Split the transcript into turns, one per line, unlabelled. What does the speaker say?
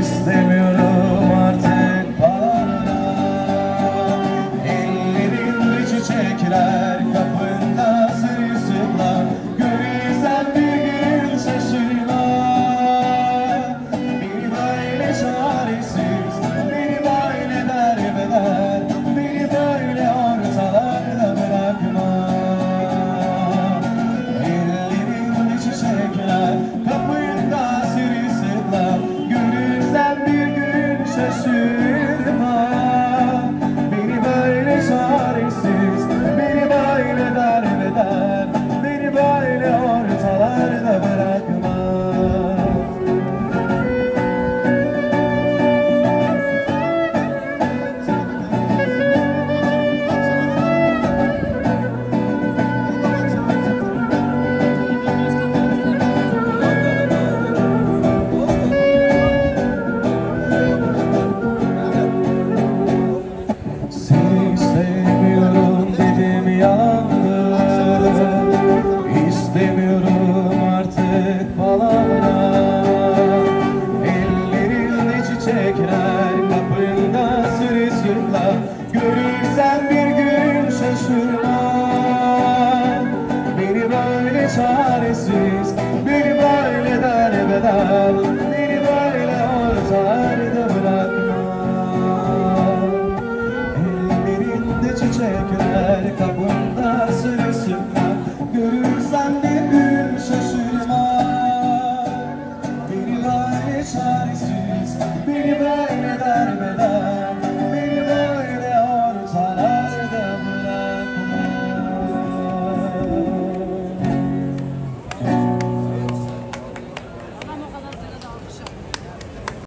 This time you Jésus. tekrar Kapında sürü sürla Görürsen bir gün şaşırma Beni böyle çaresiz Beni böyle darbeder Beni böyle ortalarda bırakma Ellerinde çiçekler